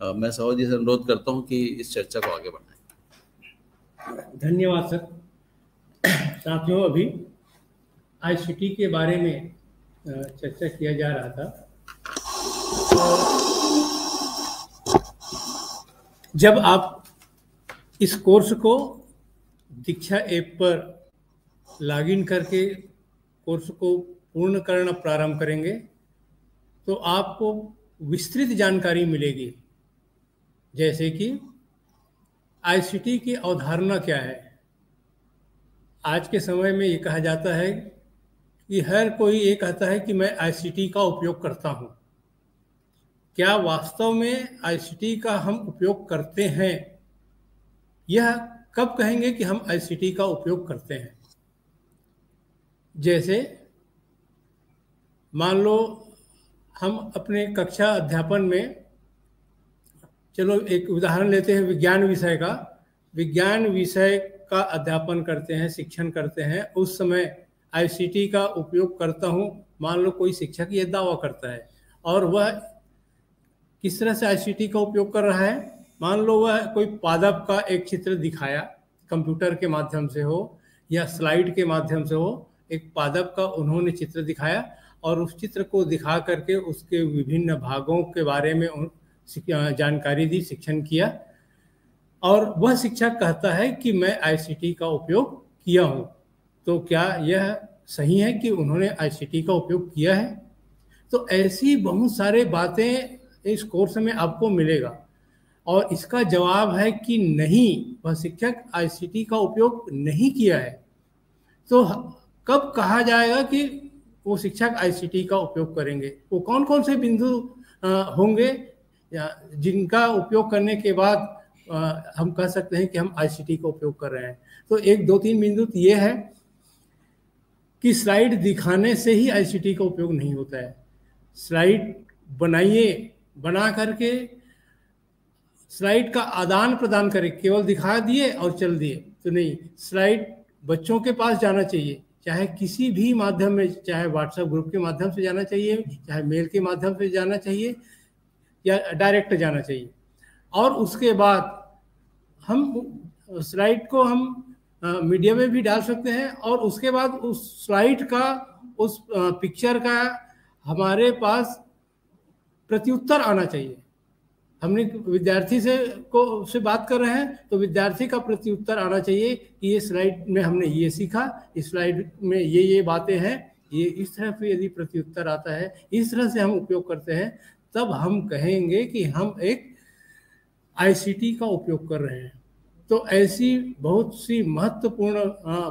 मैं सौ जी से अनुरोध करता हूँ कि इस चर्चा को आगे बढ़ाएँ। धन्यवाद, सर। साथियों, अभी आईसीटी के बारे में चर्चा किया जा रहा था। जब आप इस कोर्स को दीक्षा ऐप पर लॉगिन करके कोर्स को पूर्ण करना प्रारंभ करेंगे तो आपको विस्तृत जानकारी मिलेगी। जैसे कि आईसीटी की अवधारणा क्या है? आज के समय में ये कहा जाता है कि हर कोई ये कहता है कि मैं आईसीटी का उपयोग करता हूँ। क्या वास्तव में आईसीटी का हम उपयोग करते हैं? यह कब कहेंगे कि हम आईसीटी का उपयोग करते हैं? जैसे मान लो हम अपने कक्षा अध्यापन में चलो एक उदाहरण लेते हैं विज्ञान विषय का। विज्ञान विषय का अध्यापन करते हैं, शिक्षण करते हैं। उस समय आईसीटी का उपयोग करता हूँ। मान लो कोई शिक्षक ये दावा करता है। और वह किस तरह से आईसीटी का उपयोग कर रहा है? मान लो वह कोई पादप का एक चित्र दिखाया, कंप्यूटर के माध्यम से हो या स्लाइड के माध्यम से हो। एक पादप का उन्होंने चित्र दिखाया और उस चित्र को दिखा करके उसके विभिन्न भागों के बारे में जानकारी दी, शिक्षण किया। और वह शिक्षक कहता है कि मैं आईसीटी का उपयोग किया हूँ। तो क्या यह सही है कि उन्होंने आईसीटी का उपयोग किया है? तो ऐसी बहुत सारे बातें इस कोर्स में आपको मिलेगा। और इसका जवाब है कि नहीं, वह शिक्षक आईसीटी का उपयोग नहीं किया है। तो कब कहा जाएगा कि वो शिक्षक आईसीटी का उपयोग करेंगे? वो कौन कौन से बिंदु होंगे? जिनका उपयोग करने के बाद आ, हम कह सकते हैं कि हम आईसीटी का उपयोग कर रहे हैं। तो एक दो तीन बिंदु तो ये है कि स्लाइड दिखाने से ही आईसीटी का उपयोग नहीं होता है। स्लाइड बनाइए बना करके स्लाइड का आदान प्रदान करें केवल दिखा दिए और चल दिए। तो नहीं स्लाइड बच्चों के पास जाना चाहिए। चाहे किसी भी माध्यम में चाहे व्हाट्सएप ग्रुप के माध्यम से जाना चाहिए चाहे मेल के माध्यम से जाना चाहिए। या डायरेक्ट जाना चाहिए। और उसके बाद हम स्लाइड को हम मीडिया में भी डाल सकते हैं और उसके बाद उस स्लाइड का, उस पिक्चर का हमारे पास प्रत्युत्तर आना चाहिए। हमने विद्यार्थी से, को, से बात कर रहे हैं तो विद्यार्थी का प्रत्युत्तर आना चाहिए कि ये स्लाइड में हमने ये सीखा, इस स्लाइड में ये ये बातें हैं। ये इस तरह से यदि प्रत्युत्तर आता है, इस तरह से हम उपयोग करते हैं। तब हम कहेंगे कि हम एक आईसीटी का उपयोग कर रहे हैं। तो ऐसी बहुत सी महत्वपूर्ण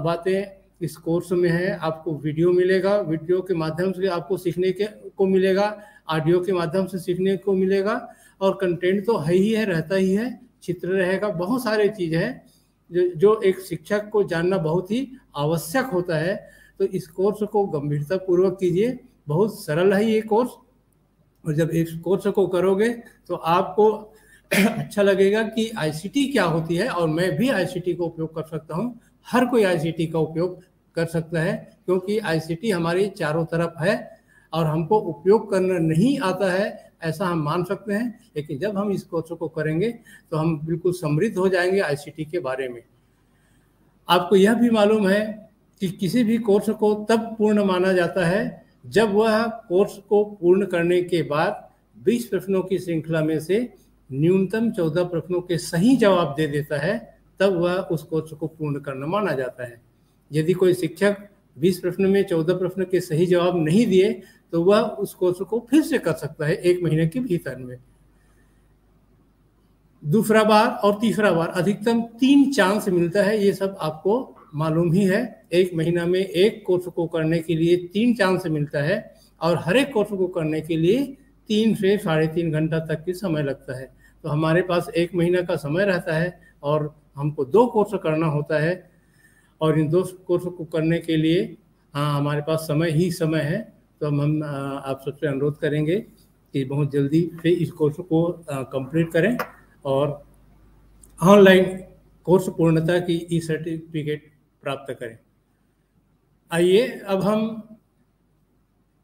बातें इस कोर्स में है। आपको वीडियो मिलेगा, वीडियो के माध्यम से आपको सीखने के, को मिलेगा, ऑडियो के माध्यम से सीखने को मिलेगा और कंटेंट तो है ही है, रहता ही है, चित्र रहेगा, बहुत सारे चीज़ है जो जो एक शिक्षक को जानना बहुत ही आवश्यक होता है। तो इस कोर्स को गंभीरता पूर्वक कीजिए, बहुत सरल है ये कोर्स। और जब इस कोर्स को करोगे तो आपको अच्छा लगेगा कि आईसीटी क्या होती है और मैं भी आईसीटी का उपयोग कर सकता हूँ। हर कोई आईसीटी का उपयोग कर सकता है, क्योंकि आईसीटी हमारी चारों तरफ़ है और हमको उपयोग करना नहीं आता है, ऐसा हम मान सकते हैं। लेकिन जब हम इस कोर्स को करेंगे तो हम बिल्कुल समृद्ध हो जाएँगे आईसीटी के बारे में। आपको यह भी मालूम है कि किसी भी कोर्स को तब पूर्ण माना जाता है जब वह कोर्स को पूर्ण करने के बाद 20 प्रश्नों की श्रृंखला में से न्यूनतम 14 प्रश्नों के सही जवाब दे देता है, तब वह उस कोर्स को पूर्ण करना माना जाता है। यदि कोई शिक्षक 20 प्रश्न में 14 प्रश्न के सही जवाब नहीं दिए तो वह उस कोर्स को फिर से कर सकता है एक महीने के भीतर में। दूसरा बार और तीसरा बार अधिकतम तीन चांस मिलता है, ये सब आपको मालूम ही है, एक महीना में एक कोर्स को करने के लिए तीन चांस मिलता है और हर एक कोर्स को करने के लिए तीन से साढ़े तीन घंटा तक की समय लगता है। तो हमारे पास एक महीना का समय रहता है और हमको दो कोर्स करना होता है और इन दो कोर्स को करने के लिए हाँ हमारे पास समय ही समय है। तो हम हम आप सबसे अनुरोध करेंगे कि बहुत जल्दी से इस कोर्स को कंप्लीट करें और ऑनलाइन कोर्स पूर्णता की ई सर्टिफिकेट प्राप्त करें। आइए अब हम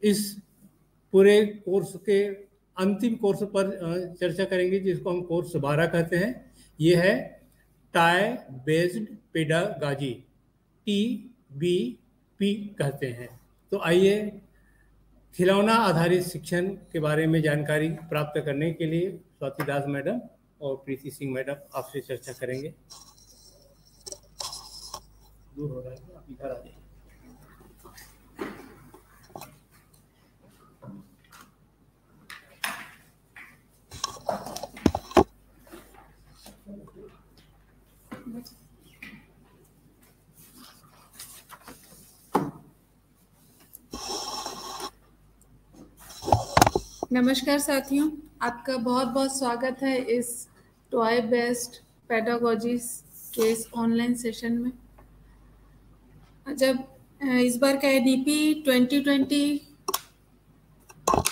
इस पूरे कोर्स के अंतिम कोर्स पर चर्चा करेंगे, जिसको हम कोर्स बारह कहते हैं। ये है toy based pedagogy, T B P कहते हैं। तो आइए खिलौना आधारित शिक्षण के बारे में जानकारी प्राप्त करने के लिए स्वाति दास मैडम और प्रीति सिंह मैडम आपसे चर्चा करेंगे। दूर हो है आप इधर आ जाइए। नमस्कार साथियों, आपका बहुत बहुत स्वागत है इस टॉय बेस्ड पेडागोजी के इस ऑनलाइन सेशन में। जब इस बार का एन 2020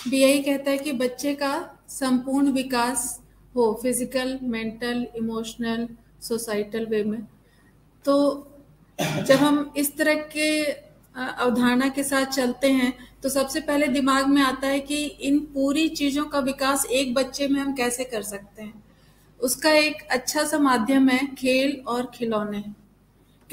भी यही कहता है कि बच्चे का संपूर्ण विकास हो, physical, mental, emotional, societal way में। तो जब हम इस तरह के अवधारणा के साथ चलते हैं तो सबसे पहले दिमाग में आता है कि इन पूरी चीज़ों का विकास एक बच्चे में हम कैसे कर सकते हैं? उसका एक अच्छा सा माध्यम है खेल और खिलौने।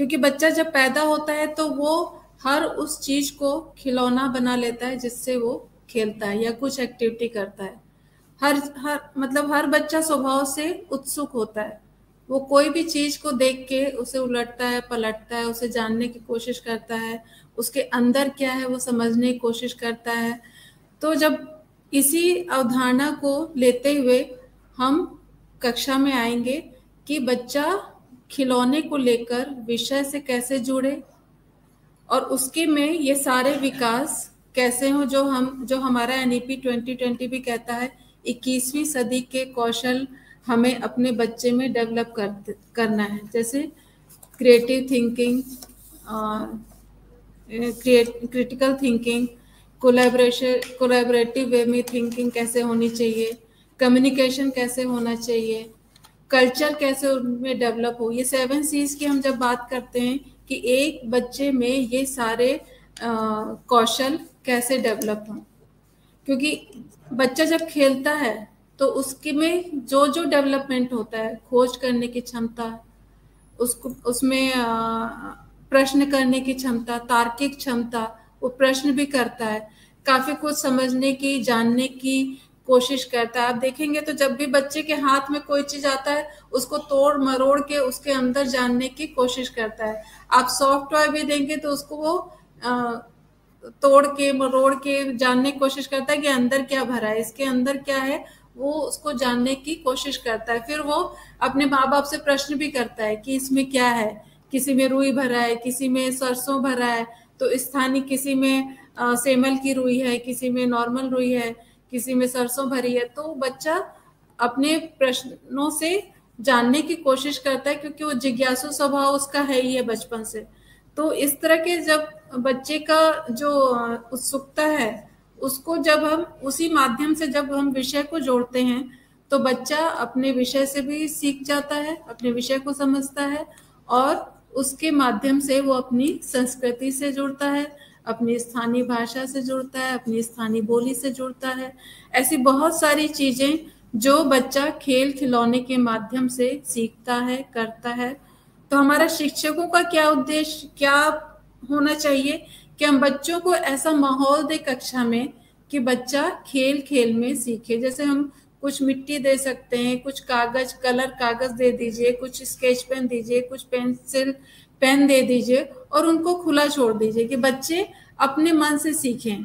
क्योंकि बच्चा जब पैदा होता है तो वो हर उस चीज़ को खिलौना बना लेता है जिससे वो खेलता है या कुछ एक्टिविटी करता है। हर हर मतलब हर बच्चा स्वभाव से उत्सुक होता है। वो कोई भी चीज़ को देख के उसे उलटता है, पलटता है, उसे जानने की कोशिश करता है, उसके अंदर क्या है वो समझने की कोशिश करता है। तो जब इसी अवधारणा को लेते हुए हम कक्षा में आएँगे कि बच्चा खिलौने को लेकर विषय से कैसे जुड़े और उसके में ये सारे विकास कैसे हो जो हम, जो हमारा एन ई ट्वेंटी भी कहता है, इक्कीसवीं सदी के कौशल हमें अपने बच्चे में डेवलप कर, करना है। जैसे creative thinking critical thinking collaboration collaborative way में थिंकिंग कैसे होनी चाहिए कम्युनिकेशन कैसे होना चाहिए कल्चर कैसे उनमें डेवलप हो? ये सेवन सीज की हम जब बात करते हैं कि एक बच्चे में ये सारे कौशल कैसे डेवलप हों? क्योंकि बच्चा जब खेलता है तो उसके में जो जो डेवलपमेंट होता है, खोज करने की क्षमता, उसको, उसमें प्रश्न करने की क्षमता, तार्किक क्षमता, वो प्रश्न भी करता है। काफ़ी कुछ समझने की, जानने की कोशिश करता है। आप देखेंगे तो जब भी बच्चे के हाथ में कोई चीज़ आता है उसको तोड़ मरोड़ के उसके अंदर जानने की कोशिश करता है। आप सॉफ्टवेयर भी देंगे तो उसको वो तोड़ के मरोड़ के जानने की कोशिश करता है कि अंदर क्या भरा है। इसके अंदर क्या है वो उसको जानने की कोशिश करता है। फिर वो अपने माँ बाप से प्रश्न भी करता है कि इसमें क्या है? किसी में रुई भरा है किसी में सरसों भरा है तो स्थानीय किसी में आ, सेमल की रुई है किसी में नॉर्मल रुई है किसी में सरसों भरी है तो बच्चा अपने प्रश्नों से जानने की कोशिश करता है, क्योंकि वो जिज्ञासु स्वभाव उसका है ही है बचपन से। तो इस तरह के जब बच्चे का जो उत्सुकता है, उसको जब हम उसी माध्यम से जब हम विषय को जोड़ते हैं तो बच्चा अपने विषय से भी सीख जाता है, अपने विषय को समझता है और उसके माध्यम से वो अपनी संस्कृति से जुड़ता है। अपनी स्थानीय भाषा से जुड़ता है, अपनी स्थानीय बोली से जुड़ता है। ऐसी बहुत सारी चीज़ें जो बच्चा खेल खिलौने के माध्यम से सीखता है, करता है। तो हमारा शिक्षकों का क्या उद्देश्य, क्या होना चाहिए कि हम बच्चों को ऐसा माहौल दे कक्षा में कि बच्चा खेल खेल में सीखे? जैसे हम कुछ मिट्टी दे सकते हैं, कुछ कागज़, कलर कागज़ दे दीजिए, कुछ स्केच पेन दीजिए, कुछ पेंसिल पेन दे दीजिए और उनको खुला छोड़ दीजिए कि बच्चे अपने मन से सीखें।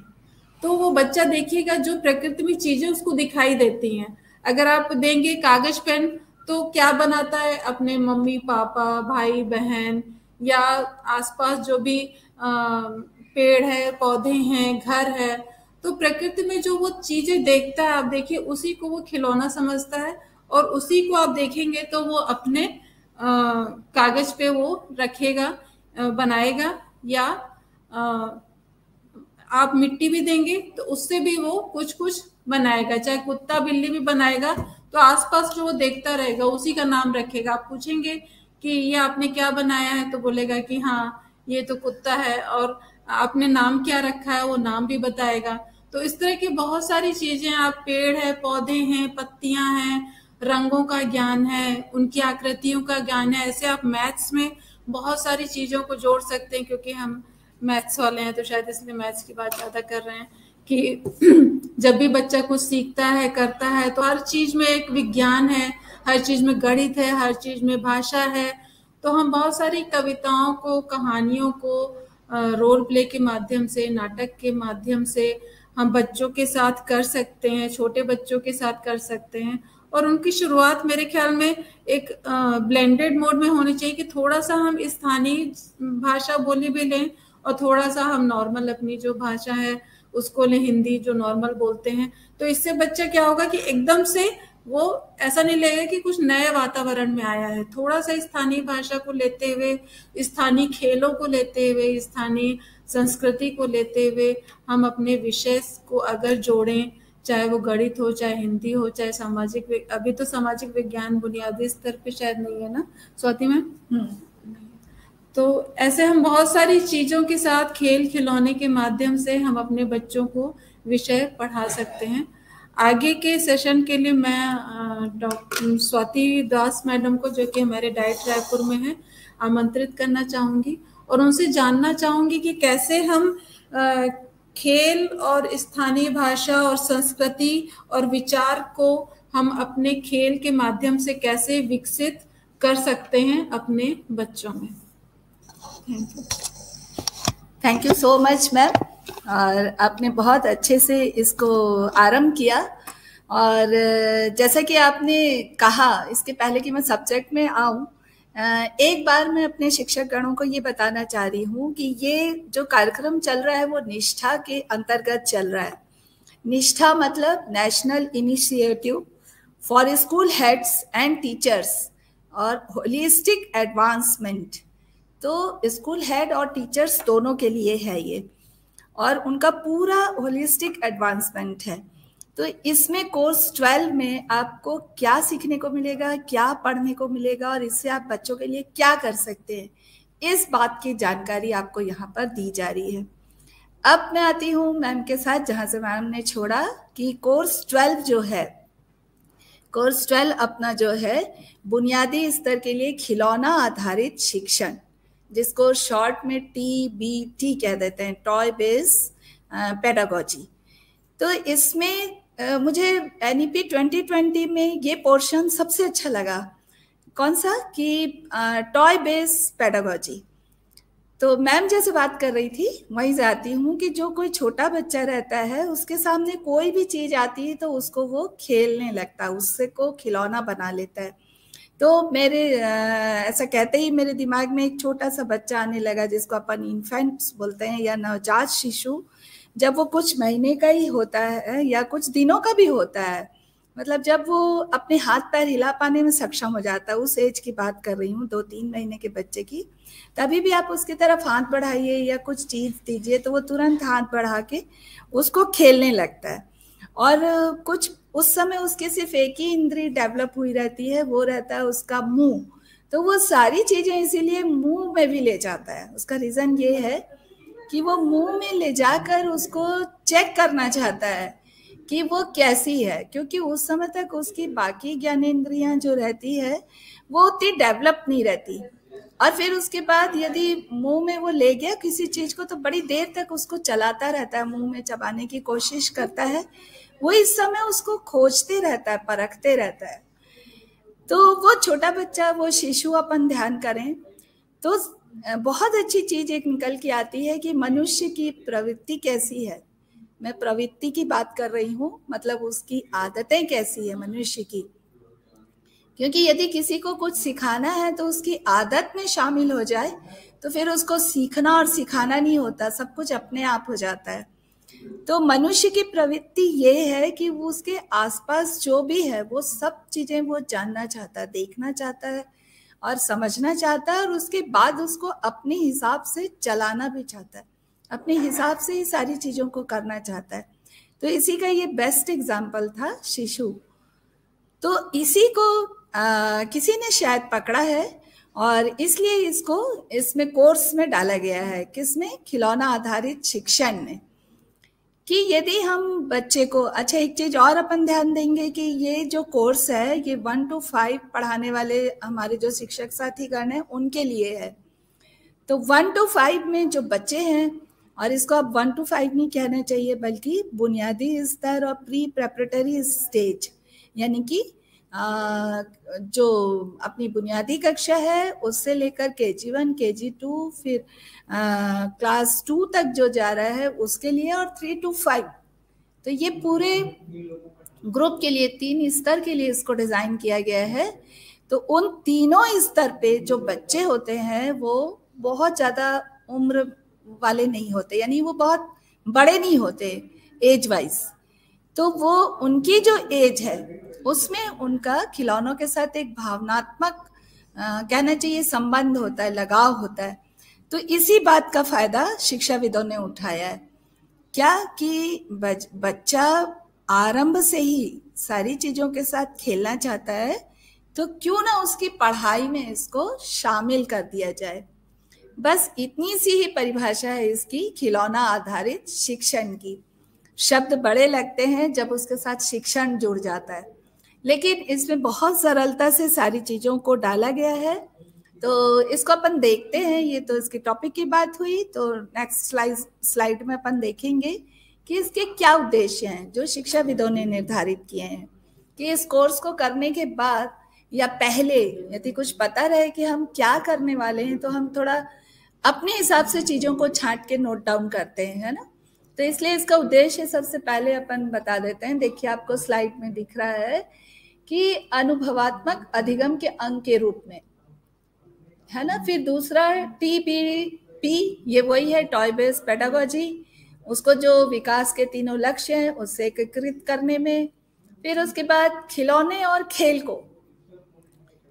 तो वो बच्चा देखिएगा जो प्रकृति में चीज़ें उसको दिखाई देती हैं। अगर आप देंगे कागज़ पेन तो क्या बनाता है अपने मम्मी, पापा, भाई, बहन या आसपास जो भी पेड़ है, पौधे हैं, घर है तो प्रकृति में जो वो चीज़ें देखता है, आप देखिए, उसी को वो खिलौना समझता है और उसी को आप देखेंगे तो वो अपने कागज़ पे वो रखेगा बनाएगा या आप मिट्टी भी देंगे तो उससे भी वो कुछ कुछ बनाएगा। चाहे कुत्ता बिल्ली भी बनाएगा तो आसपास जो वो देखता रहेगा, उसी का नाम रखेगा। आप पूछेंगे कि ये आपने क्या बनाया है तो बोलेगा कि हाँ ये तो कुत्ता है और आपने नाम क्या रखा है वो नाम भी बताएगा। तो इस तरह की बहुत सारी चीज़ें आप पेड़ है, पौधे हैं, पत्तियाँ हैं रंगों का ज्ञान है, उनकी आकृतियों का ज्ञान है। ऐसे आप मैथ्स में बहुत सारी चीज़ों को जोड़ सकते हैं, क्योंकि हम मैथ्स वाले हैं तो शायद इसलिए मैथ्स की बात ज़्यादा कर रहे हैं कि जब भी बच्चा कुछ सीखता है, करता है तो हर चीज़ में एक विज्ञान है, हर चीज़ में गणित है, हर चीज़ में भाषा है। तो हम बहुत सारी कविताओं को, कहानियों को रोल प्ले के माध्यम से, नाटक के माध्यम से हम बच्चों के साथ कर सकते हैं, छोटे बच्चों के साथ कर सकते हैं। और उनकी शुरुआत मेरे ख्याल में एक ब्लेंडेड मोड में होनी चाहिए कि थोड़ा सा हम स्थानीय भाषा बोली भी लें और थोड़ा सा हम नॉर्मल अपनी जो भाषा है उसको लें, हिंदी जो नॉर्मल बोलते हैं। तो इससे बच्चा क्या होगा कि एकदम से वो ऐसा नहीं लगेगा कि कुछ नए वातावरण में आया है। थोड़ा सा स्थानीय भाषा को लेते हुए, स्थानीय खेलों को लेते हुए, स्थानीय संस्कृति को लेते हुए हम अपने विषय को अगर जोड़ें चाहे वो गणित हो चाहे हिंदी हो चाहे सामाजिक अभी तो सामाजिक विज्ञान बुनियादी स्तर पे शायद नहीं है ना? स्वाति में हम्म। तो ऐसे हम बहुत सारी चीज़ों के साथ खेल खिलौने के माध्यम से हम अपने बच्चों को विषय पढ़ा सकते हैं। आगे के सेशन के लिए मैं डॉक्टर स्वाति दास मैडम को जो कि हमारे डाइट रायपुर में है आमंत्रित करना चाहूँगी और उनसे जानना चाहूँगी कि कैसे हम खेल और स्थानीय भाषा और संस्कृति और विचार को हम अपने खेल के माध्यम से कैसे विकसित कर सकते हैं अपने बच्चों में। Thank you thank you so much ma'am और आपने बहुत अच्छे से इसको आरंभ किया। और जैसा कि आपने कहा, इसके पहले कि मैं सब्जेक्ट में आऊँ एक बार मैं अपने शिक्षक गणों को ये बताना चाह रही हूँ कि ये जो कार्यक्रम चल रहा है वो निष्ठा के अंतर्गत चल रहा है। निष्ठा मतलब national initiative for school heads and teachers और होलिस्टिक एडवांसमेंट। तो स्कूल हेड और टीचर्स दोनों के लिए है ये और उनका पूरा होलिस्टिक एडवांसमेंट है। तो इसमें कोर्स ट्वेल्व में आपको क्या सीखने को मिलेगा, क्या पढ़ने को मिलेगा और इससे आप बच्चों के लिए क्या कर सकते हैं, इस बात की जानकारी आपको यहाँ पर दी जा रही है। अब मैं आती हूँ मैम के साथ, जहाँ से मैम ने छोड़ा कि कोर्स ट्वेल्व जो है कोर्स ट्वेल्व अपना जो है, बुनियादी स्तर के लिए खिलौना आधारित शिक्षण, जिसको शॉर्ट में टी बी टी कह देते हैं टॉय बेस पेडागोजी तो इसमें मुझे एन ई ट्वेंटी ट्वेंटी में ये पोर्शन सबसे अच्छा लगा। कौन सा? कि टॉय बेस पेडागोजी तो मैम जैसे बात कर रही थी, वहीं जाती हूँ कि जो कोई छोटा बच्चा रहता है, उसके सामने कोई भी चीज़ आती है तो उसको वो खेलने लगता है, उससे को खिलौना बना लेता है। तो मेरे ऐसा कहते ही मेरे दिमाग में एक छोटा सा बच्चा आने लगा, जिसको अपन इन्फेंट्स बोलते हैं या नवजात शिशु। जब वो कुछ महीने का ही होता है या कुछ दिनों का भी होता है मतलब जब वो अपने हाथ पैर हिला पाने में सक्षम हो जाता है, उस एज की बात कर रही हूँ दो तीन महीने के बच्चे की, तभी भी आप उसकी तरफ़ हाथ बढ़ाइए या कुछ चीज़ दीजिए तो वो तुरंत हाथ बढ़ा के उसको खेलने लगता है। और कुछ, उस समय उसके सिर्फ़ एक ही इंद्री डेवलप हुई रहती है, वो रहता है उसका मुँह। तो वो सारी चीज़ें इसीलिए मुँह में भी ले जाता है। उसका रीजन ये है कि वो मुँह में ले जाकर उसको चेक करना चाहता है कि वो कैसी है, क्योंकि उस समय तक उसकी बाकी ज्ञानेन्द्रियाँ जो रहती है, वो उतनी डेवलप नहीं रहती। और फिर उसके बाद यदि मुँह में वो ले गया किसी चीज़ को तो बड़ी देर तक उसको चलाता रहता है, मुँह में चबाने की कोशिश करता है। वो इस समय उसको खोजते रहता है, परखते रहता है। तो वो छोटा बच्चा, वो शिशु अपन ध्यान करें तो बहुत अच्छी चीज़ एक निकल के आती है कि मनुष्य की प्रवृत्ति कैसी है। मैं प्रवृत्ति की बात कर रही हूँ मतलब उसकी आदतें कैसी है मनुष्य की। क्योंकि यदि किसी को कुछ सिखाना है तो उसकी आदत में शामिल हो जाए तो फिर उसको सीखना और सिखाना नहीं होता, सब कुछ अपने आप हो जाता है। तो मनुष्य की प्रवृत्ति ये है कि वो उसके आसपास जो भी है, वो सब चीज़ें वो जानना चाहता है देखना चाहता है और समझना चाहता है और उसके बाद उसको अपने हिसाब से चलाना भी चाहता है। अपने हिसाब से ही सारी चीज़ों को करना चाहता है। तो इसी का ये बेस्ट एग्ज़ाम्पल था शिशु। तो इसी को आ, किसी ने शायद पकड़ा है और इसलिए इसको इसमें कोर्स में डाला गया है। किसमें? खिलौना आधारित शिक्षण में। कि यदि हम बच्चे को अच्छा एक चीज़ और अपन ध्यान देंगे कि ये जो कोर्स है, ये वन टू फाइव पढ़ाने वाले हमारे जो शिक्षक साथी गण हैं, उनके लिए है। तो वन टू फाइव में जो बच्चे हैं, और इसको अब वन टू फाइव नहीं कहना चाहिए, बल्कि बुनियादी स्तर और प्री प्रेपरेटरी स्टेज यानी कि जो अपनी बुनियादी कक्षा है, उससे लेकर K G one K G two, फिर क्लास टू तक जो जा रहा है उसके लिए और थ्री टू फाइव। तो ये पूरे ग्रुप के लिए, तीन स्तर के लिए इसको डिज़ाइन किया गया है। तो उन तीनों स्तर पे जो बच्चे होते हैं, वो बहुत ज़्यादा उम्र वाले नहीं होते, यानी वो बहुत बड़े नहीं होते एज वाइज तो वो उनकी जो एज है, उसमें उनका खिलौनों के साथ एक भावनात्मक कहना चाहिए संबंध होता है, लगाव होता है। तो इसी बात का फ़ायदा शिक्षाविदों ने उठाया है। क्या कि बच, बच्चा आरंभ से ही सारी चीज़ों के साथ खेलना चाहता है तो क्यों ना उसकी पढ़ाई में इसको शामिल कर दिया जाए। बस इतनी सी ही परिभाषा है इसकी खिलौना आधारित शिक्षण की। शब्द बड़े लगते हैं जब उसके साथ शिक्षण जुड़ जाता है। लेकिन इसमें बहुत सरलता से सारी चीज़ों को डाला गया है तो इसको अपन देखते हैं। ये तो इसके टॉपिक की बात हुई तो नेक्स्ट स्लाइड स्लाइड में अपन देखेंगे कि इसके क्या उद्देश्य हैं, जो शिक्षाविदों ने निर्धारित किए हैं। कि इस कोर्स को करने के बाद या पहले यदि कुछ पता रहे कि हम क्या करने वाले हैं तो हम थोड़ा अपने हिसाब से चीज़ों को छांट के नोट डाउन करते हैं, है ना? तो इसलिए इसका उद्देश्य सबसे पहले अपन बता देते हैं। देखिए, आपको स्लाइड में दिख रहा है कि अनुभवात्मक अधिगम के अंग के रूप में है ना? फिर दूसरा टी पी पी ये वही है टॉय बेस्ड पेडागोजी उसको जो विकास के तीनों लक्ष्य हैं उससे एकीकृत करने में। फिर उसके बाद खिलौने और खेल को।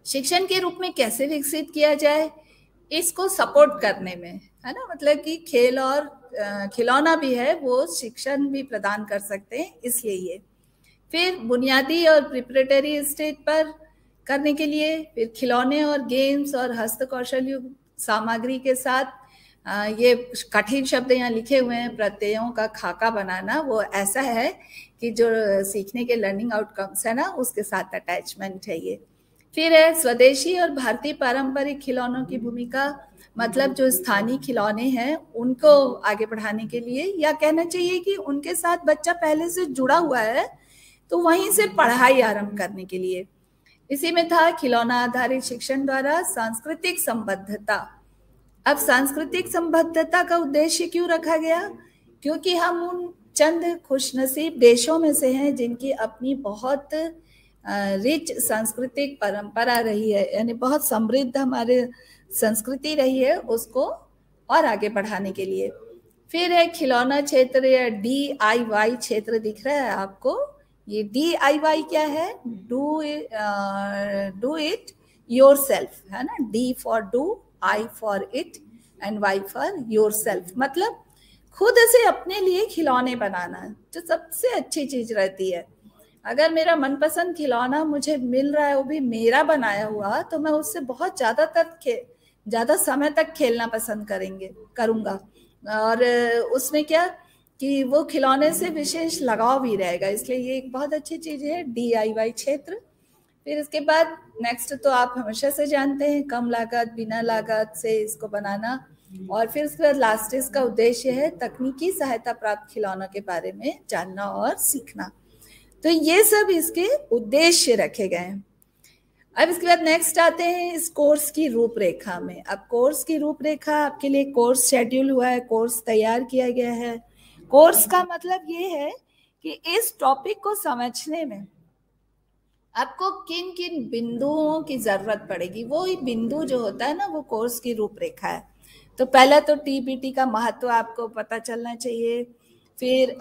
शिक्षण के रूप में कैसे विकसित किया जाए, इसको सपोर्ट करने में, है ना? मतलब कि खेल और खिलौना भी है, वो शिक्षण भी प्रदान कर सकते हैं, इसलिए ये। फिर बुनियादी और प्रिपरेटरी स्टेज पर करने के लिए, फिर खिलौने और गेम्स और हस्तकौशल युग सामग्री के साथ ये कठिन शब्द यहाँ लिखे हुए हैं, प्रत्ययों का खाका बनाना, वो ऐसा है कि जो सीखने के लर्निंग आउटकम्स है ना, उसके साथ अटैचमेंट है ये। फिर है, स्वदेशी और भारतीय पारंपरिक खिलौनों की भूमिका मतलब जो स्थानीय खिलौने हैं, उनको आगे बढ़ाने के लिए, या कहना चाहिए कि उनके साथ बच्चा पहले से जुड़ा हुआ है तो वहीं से पढ़ाई आरंभ करने के लिए। इसी में था खिलौना आधारित शिक्षण द्वारा सांस्कृतिक संबद्धता। अब सांस्कृतिक संबद्धता का उद्देश्य क्यों रखा गया? क्योंकि हम उन चंद खुशनसीब देशों में से हैं जिनकी अपनी बहुत रिच सांस्कृतिक परंपरा रही है, यानी बहुत समृद्ध हमारे संस्कृति रही है उसको और आगे बढ़ाने के लिए। फिर है खिलौना क्षेत्र या डी आई वाई क्षेत्र दिख रहा है आपको। ये डी आई वाई क्या है? Do do it yourself है ना? D for do I for it and Y for yourself मतलब खुद से अपने लिए खिलौने बनाना, जो सबसे अच्छी चीज़ रहती है। अगर मेरा मनपसंद खिलौना मुझे मिल रहा है, वो भी मेरा बनाया हुआ तो मैं उससे बहुत ज़्यादा तक ज़्यादा समय तक खेलना पसंद करेंगे, करूँगा। और उसमें क्या कि वो खिलौने से विशेष लगाव भी रहेगा। इसलिए ये एक बहुत अच्छी चीज़ है डीआईवाई क्षेत्र। फिर इसके बाद नेक्स्ट तो आप हमेशा से जानते हैं, कम लागत, बिना लागत से इसको बनाना। और फिर उसके बाद लास्ट इसका उद्देश्य है तकनीकी सहायता प्राप्त खिलौनों के बारे में जानना और सीखना। तो ये सब इसके उद्देश्य रखे गए हैं। अब इसके बाद नेक्स्ट आते हैं इस कोर्स की रूपरेखा में। अब कोर्स की रूपरेखा आपके लिए कोर्स शेड्यूल हुआ है कोर्स तैयार किया गया है। कोर्स का मतलब ये है कि इस टॉपिक को समझने में आपको किन किन बिंदुओं की ज़रूरत पड़ेगी, वो ही बिंदु जो होता है ना, वो कोर्स की रूपरेखा है। तो पहला तो टीबीटी का महत्व आपको पता चलना चाहिए, फिर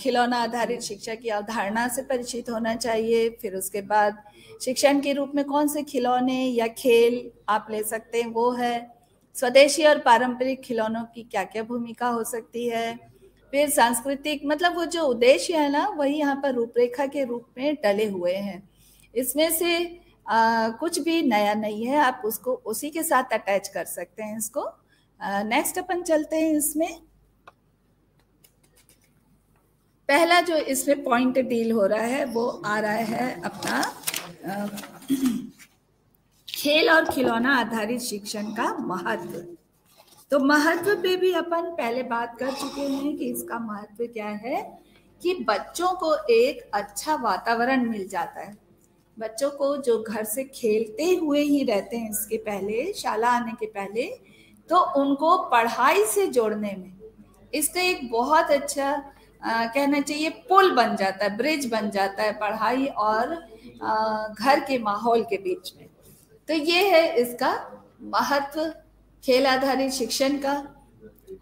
खिलौना आधारित शिक्षा की अवधारणा से परिचित होना चाहिए, फिर उसके बाद शिक्षण के रूप में कौन से खिलौने या खेल आप ले सकते हैं, वो है, स्वदेशी और पारंपरिक खिलौनों की क्या क्या भूमिका हो सकती है फिर सांस्कृतिक मतलब वो जो उद्देश्य है ना वही यहाँ पर रूपरेखा के रूप में डले हुए हैं। इसमें से आ, कुछ भी नया नहीं है आप उसको उसी के साथ अटैच कर सकते हैं इसको। नेक्स्ट अपन चलते हैं इसमें। पहला जो इसमें पॉइंट डील हो रहा है वो आ रहा है अपना खेल और खिलौना आधारित शिक्षण का महत्व। तो महत्व पे भी अपन पहले बात कर चुके हैं कि इसका महत्व क्या है कि बच्चों को एक अच्छा वातावरण मिल जाता है। बच्चों को जो घर से खेलते हुए ही रहते हैं इसके पहले शाला आने के पहले तो उनको पढ़ाई से जोड़ने में इसका एक बहुत अच्छा आ, कहना चाहिए पुल बन जाता है ब्रिज बन जाता है पढ़ाई और आ, घर के माहौल के बीच में। तो ये है इसका महत्व खेल आधारित शिक्षण का।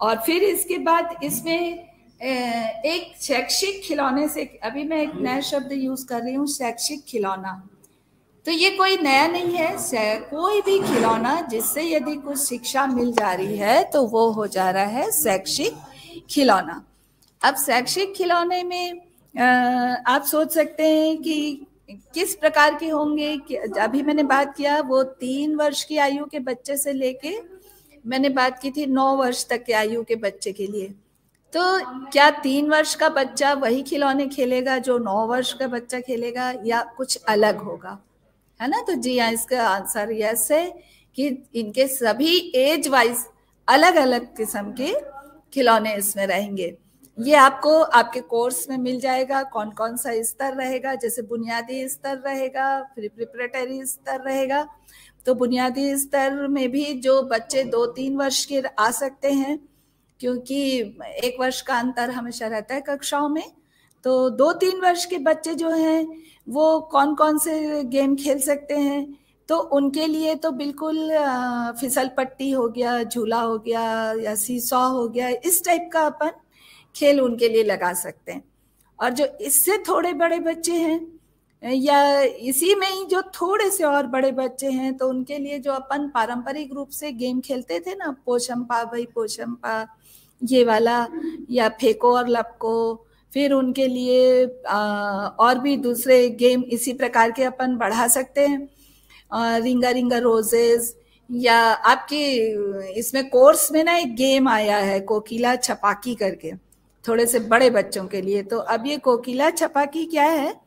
और फिर इसके बाद इसमें एक शैक्षिक खिलौने से, अभी मैं एक नया शब्द यूज़ कर रही हूँ, शैक्षिक खिलौना। तो ये कोई नया नहीं है कोई भी खिलौना जिससे यदि कुछ शिक्षा मिल जा रही है तो वो हो जा रहा है शैक्षिक खिलौना। अब शैक्षिक खिलौने में आप सोच सकते हैं कि किस प्रकार के होंगे अभी मैंने बात किया, वो तीन वर्ष की आयु के बच्चे से लेके मैंने बात की थी नौ वर्ष तक के आयु के बच्चे के लिए। तो क्या तीन वर्ष का बच्चा वही खिलौने खेलेगा जो नौ वर्ष का बच्चा खेलेगा या कुछ अलग होगा? है ना? तो जी हाँ इसका आंसर यस है कि इनके सभी एज वाइज अलग अलग किस्म के खिलौने इसमें रहेंगे। ये आपको, आपके कोर्स में मिल जाएगा कौन कौन सा स्तर रहेगा, जैसे बुनियादी स्तर रहेगा, फिर प्रिपरेटरी स्तर रहेगा। तो बुनियादी स्तर में भी जो बच्चे दो तीन वर्ष के आ सकते हैं, क्योंकि एक वर्ष का अंतर हमेशा रहता है कक्षाओं में तो दो तीन वर्ष के बच्चे जो हैं, वो कौन कौन से गेम खेल सकते हैं? तो उनके लिए तो बिल्कुल फिसल पट्टी हो गया, झूला हो गया या सीसॉ हो गया, इस टाइप का अपन खेल उनके लिए लगा सकते हैं। और जो इससे थोड़े बड़े बच्चे हैं या इसी में ही जो थोड़े से और बड़े बच्चे हैं तो उनके लिए जो अपन पारंपरिक रूप से गेम खेलते थे ना पोषम पा भाई पोषम पा ये वाला या फेंको और लपको फिर उनके लिए आ, और भी दूसरे गेम इसी प्रकार के अपन बढ़ा सकते हैं। आ, रिंगा रिंगा रोजेज या आपके इसमें कोर्स में ना एक गेम आया है कोकिला छपाकी करके थोड़े से बड़े बच्चों के लिए। तो अब ये कोकिला छपाकी क्या है?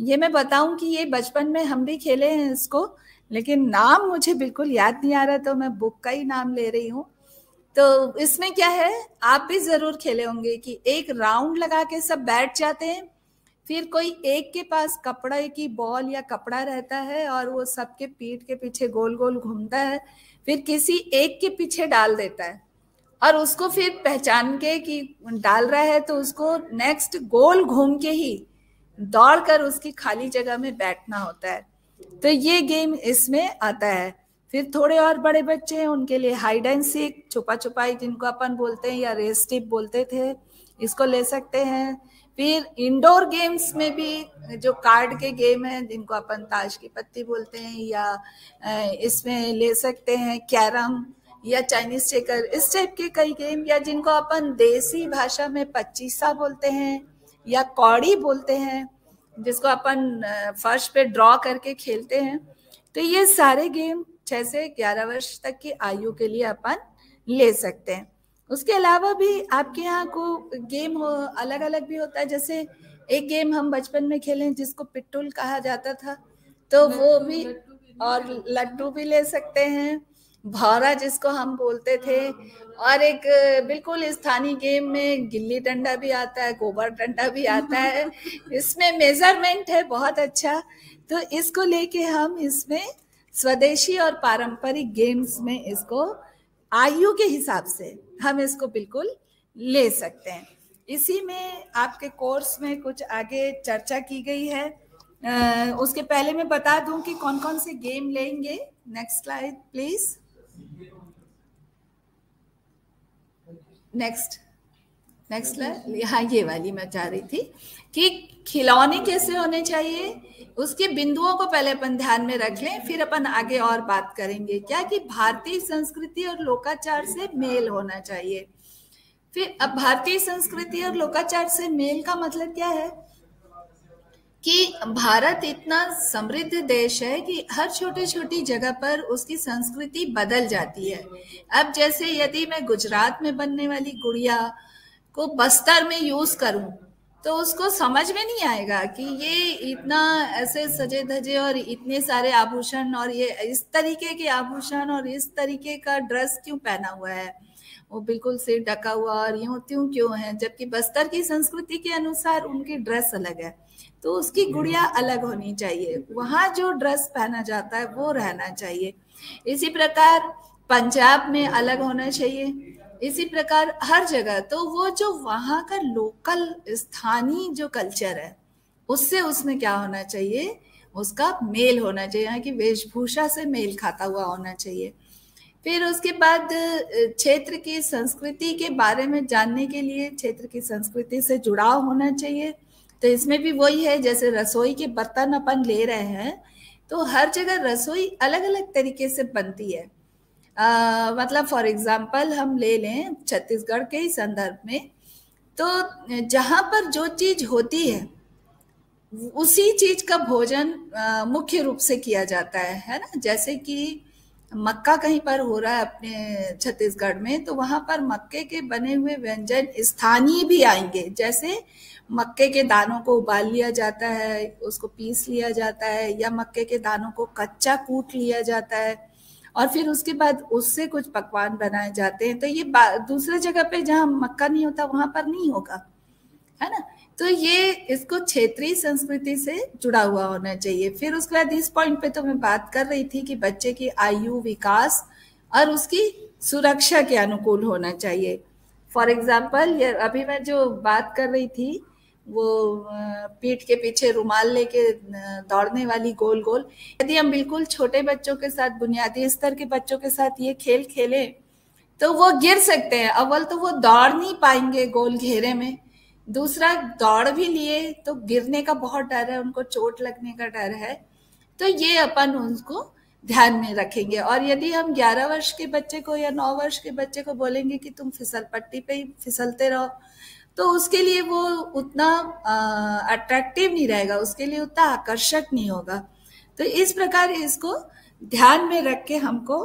ये मैं बताऊँ कि ये बचपन में हम भी खेले हैं इसको, लेकिन नाम मुझे बिल्कुल याद नहीं आ रहा तो मैं बुक का ही नाम ले रही हूँ। तो इसमें क्या है, आप भी ज़रूर खेले होंगे कि एक राउंड लगा के सब बैठ जाते हैं, फिर कोई एक के पास कपड़ा की बॉल या कपड़ा रहता है और वो सबके पीठ के पीछे गोल गोल घूमता है, फिर किसी एक के पीछे डाल देता है और उसको फिर पहचान के कि डाल रहा है तो उसको नेक्स्ट गोल घूम के ही दौड़ कर उसकी खाली जगह में बैठना होता है। तो ये गेम इसमें आता है। फिर थोड़े और बड़े बच्चे हैं, उनके लिए हाइड एंड सीक छुपा छुपाई जिनको अपन बोलते हैं या रेस टिप बोलते थे, इसको ले सकते हैं। फिर इंडोर गेम्स में भी जो कार्ड के गेम हैं, जिनको अपन ताश की पत्ती बोलते हैं या इसमें ले सकते हैं कैरम या चाइनीज़ चेकर इस टाइप के कई गेम या जिनको अपन देसी भाषा में पच्चीसा बोलते हैं। या कौड़ी बोलते हैं, जिसको अपन फर्श पे ड्रॉ करके खेलते हैं। तो ये सारे गेम छह से ग्यारह वर्ष तक की आयु के लिए अपन ले सकते हैं। उसके अलावा भी आपके यहाँ को गेम हो अलग अलग भी होता है। जैसे एक गेम हम बचपन में खेले, जिसको पिट्टुल कहा जाता था तो वो भी और लड्डू भी ले सकते हैं। भौरा जिसको हम बोलते थे। और एक बिल्कुल स्थानीय गेम में गिल्ली डंडा भी आता है गोबर डंडा भी आता है। इसमें मेज़रमेंट है बहुत अच्छा। तो इसको लेके हम इसमें स्वदेशी और पारंपरिक गेम्स में इसको आयु के हिसाब से हम इसको बिल्कुल ले सकते हैं। इसी में आपके कोर्स में कुछ आगे चर्चा की गई है। आ, उसके पहले मैं बता दूँ कि कौन कौन से गेम लेंगे। Next slide please next next हाँ ये वाली मैं चाह रही थी कि खिलौने कैसे होने चाहिए? उसके बिंदुओं को पहले अपन ध्यान में रख लें, फिर अपन आगे और बात करेंगे। क्या कि भारतीय संस्कृति और लोकाचार से मेल होना चाहिए। फिर, अब भारतीय संस्कृति और लोकाचार से मेल का मतलब क्या है? कि भारत इतना समृद्ध देश है कि हर छोटी छोटी जगह पर उसकी संस्कृति बदल जाती है। अब जैसे यदि मैं गुजरात में बनने वाली गुड़िया को बस्तर में यूज़ करूँ तो उसको समझ में नहीं आएगा कि ये इतना ऐसे सजे धजे और इतने सारे आभूषण और ये इस तरीके के आभूषण और इस तरीके का ड्रेस क्यों पहना हुआ है? वो बिल्कुल सिर ढका हुआ और यूँ, त्यों क्यों है? जबकि बस्तर की संस्कृति के अनुसार उनकी ड्रेस अलग है। तो उसकी गुड़िया अलग होनी चाहिए। वहाँ जो ड्रेस पहना जाता है वो रहना चाहिए। इसी प्रकार पंजाब में अलग होना चाहिए। इसी प्रकार हर जगह। तो वो जो वहाँ का लोकल स्थानीय जो कल्चर है उससे उसमें क्या होना चाहिए? उसका मेल होना चाहिए। यहाँ की वेशभूषा से मेल खाता हुआ होना चाहिए। फिर उसके बाद क्षेत्र की संस्कृति के बारे में जानने के लिए क्षेत्र की संस्कृति से जुड़ाव होना चाहिए। तो इसमें भी वही है जैसे रसोई के बर्तन अपन ले रहे हैं तो हर जगह रसोई अलग अलग तरीके से बनती है। आ, मतलब फॉर एग्ज़ाम्पल हम ले लें छत्तीसगढ़ के ही संदर्भ में तो जहाँ पर जो चीज़ होती है उसी चीज़ का भोजन मुख्य रूप से किया जाता है है ना? जैसे कि मक्का कहीं पर हो रहा है अपने छत्तीसगढ़ में तो वहाँ पर मक्के के बने हुए व्यंजन स्थानीय भी आएँगे। जैसे मक्के के दानों को उबाल लिया जाता है, उसको पीस लिया जाता है, या मक्के के दानों को कच्चा कूट लिया जाता है, और फिर उसके बाद उससे कुछ पकवान बनाए जाते हैं। तो ये दूसरे जगह पे जहाँ मक्का नहीं होता, वहाँ पर नहीं होगा, है ना? तो ये इसको क्षेत्रीय संस्कृति से जुड़ा हुआ होना चाहिए। फिर उसके बाद इस पॉइंट पे तो मैं बात कर रही थी कि बच्चे की आयु, विकास और उसकी सुरक्षा के अनुकूल होना चाहिए। फॉर एग्ज़ाम्पल अभी मैं जो बात कर रही थी, वो पीठ के पीछे रुमाल लेके दौड़ने वाली गोल गोल यदि हम बिल्कुल छोटे बच्चों के साथ, बुनियादी स्तर के बच्चों के साथ ये खेल खेले तो वो गिर सकते हैं। अव्वल तो वो दौड़ नहीं पाएँगे गोल घेरे में। दूसरा दौड़ भी लिए तो गिरने का बहुत डर है उनको चोट लगने का डर है। तो ये अपन उनको ध्यान में रखेंगे। और यदि हम 11 वर्ष के बच्चे को या 9 वर्ष के बच्चे को बोलेंगे कि तुम फिसल पट्टी पे ही फिसलते रहो तो उसके लिए वो उतना अट्रैक्टिव नहीं रहेगा उसके लिए उतना आकर्षक नहीं होगा। तो इस प्रकार इसको ध्यान में रख के हमको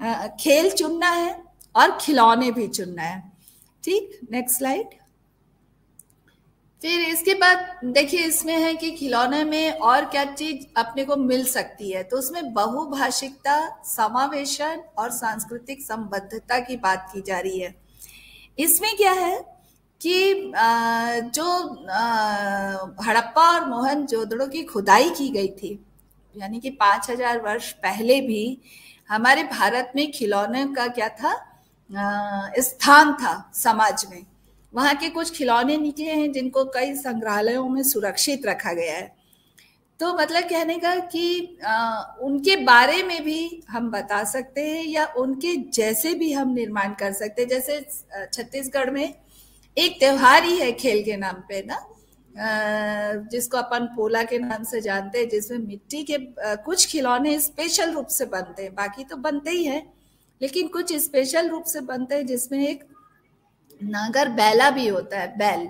आ, खेल चुनना है और खिलौने भी चुनना है। ठीक? नेक्स्ट स्लाइड फिर इसके बाद देखिए, इसमें है कि खिलौने में और क्या चीज़ अपने को मिल सकती है? तो उसमें बहुभाषिकता, समावेशन और सांस्कृतिक संबद्धता की बात की जा रही है। इसमें क्या है कि जो हड़प्पा और मोहन जोदड़ो की खुदाई की गई थी, यानी कि पाँच हज़ार वर्ष पहले भी हमारे भारत में खिलौने का क्या था? स्थान था समाज में। वहाँ के कुछ खिलौने निकले हैं जिनको कई संग्रहालयों में सुरक्षित रखा गया है। तो मतलब कहने का कि आ, उनके बारे में भी हम बता सकते हैं या उनके जैसे भी हम निर्माण कर सकते हैं। जैसे छत्तीसगढ़ में एक त्योहार ही है खेल के नाम पे ना जिसको अपन पोला के नाम से जानते हैं जिसमें मिट्टी के कुछ खिलौने स्पेशल रूप से बनते हैं। बाकी तो बनते ही हैं लेकिन कुछ स्पेशल रूप से बनते हैं जिसमें एक नागर बैला भी होता है, बैल,